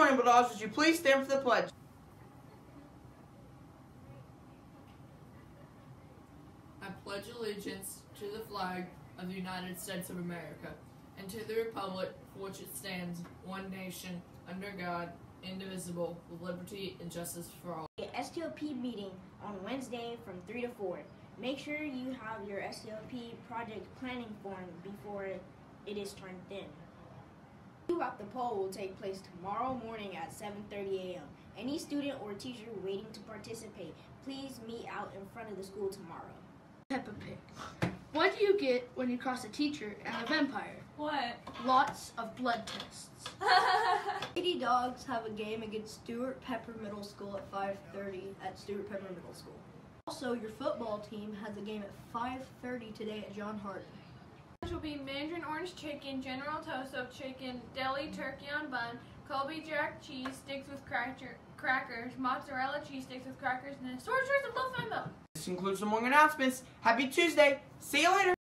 morning, Bulldogs. Would you please stand for the pledge? I pledge allegiance to the flag of the United States of America and to the republic for which it stands, one nation, under God, indivisible, with liberty and justice for all. A STLP meeting on Wednesday from 3 to 4. Make sure you have your STLP project planning form before it is turned in. Two the poll will take place tomorrow morning at 7:30 a.m. Any student or teacher waiting to participate, please meet out in front of the school tomorrow. Peppa Pig. What do you get when you cross a teacher and a vampire? What? Lots of blood tests. Lady Dogs have a game against Stuart Pepper Middle School at 5:30 at Stuart Pepper Middle School. Also, your football team has a game at 5:30 today at John Hardin. Will be Mandarin orange chicken, General Toast of chicken, deli turkey on bun, Colby Jack cheese sticks with cracker, crackers, mozzarella cheese sticks with crackers, and assorted choice of milk. This concludes the morning announcements. Happy Tuesday. See you later.